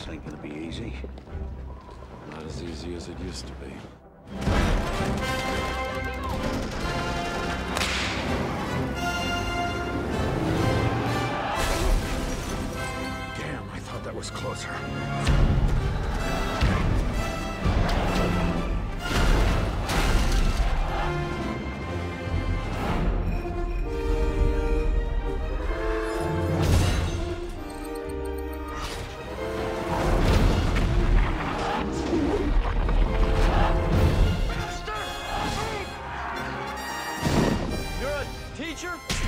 This ain't gonna be easy. Not as easy as it used to be. Damn, I thought that was closer. You're